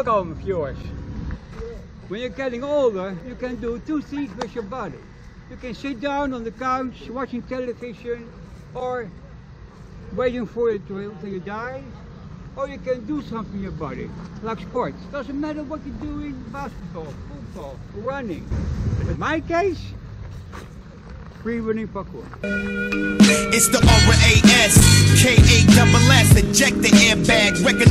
of yours. When you're getting older, you can do two things with your body. You can sit down on the couch watching television or waiting for it till you die. Or you can do something in your body, like sports. Doesn't matter what you're doing, basketball, football, running. In my case, free running parkour. It's the Aura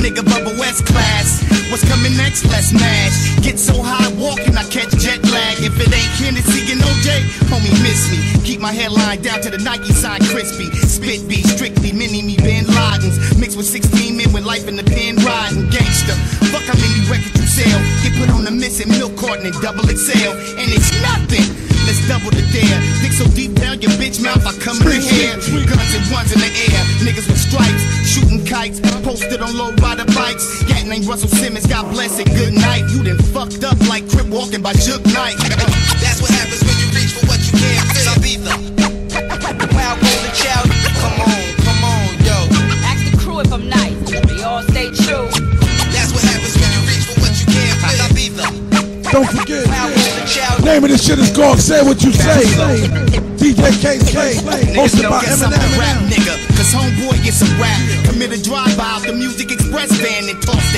nigga bubble West class. What's coming next? Let's mash. Get so high walking, I catch jet lag. If it ain't Hennessy and OJ, homie miss me. Keep my headline down to the Nike sign crispy. Spit beat, strictly mini me Bin Ladens. Mixed with 16 men with life in the pen riding. Gangster, fuck how many records you sell. Get put on the missing milk carton and double XL. And it's nothing. Let's double the dare. Dick so deep down your bitch mouth, I come in hair. Guns and ones in the air. Niggas shooting. Posted on low rider bikes. Cat named Russell Simmons, God bless it, good night. You done fucked up like Crip walking by Suge Knight. That's what happens when you reach for what you can't feel. Sabitha. Wild golden child. Come on, come on, yo. Ask the crew if I'm nice. They all stay true. That's what happens when you reach for what you can't feel. Sabitha. Don't forget. Wild golden child. Name of this shit is Gawk. Say what you say. DJ KK, hosted by a rap Eminem. nigga. Cause homeboy gets a rap. Commit a drive-by out the Music Express van and toss.